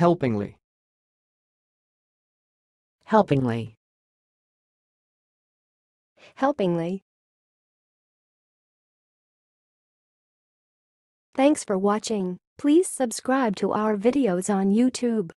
helpingly, helpingly, helpingly. Thanks for watching. Please subscribe to our videos on YouTube.